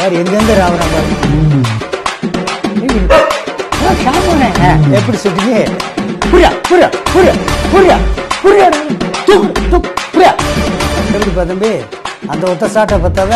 பாரு. எங்கெங்க ராவணம் பாரு எப்படி சொல்றீங்க? புரியா புரியா புரியா புரியா புரியா புரியா. எப்படி பார்த்தம்பி அந்த ஒத்த சாட்டை பத்தாத?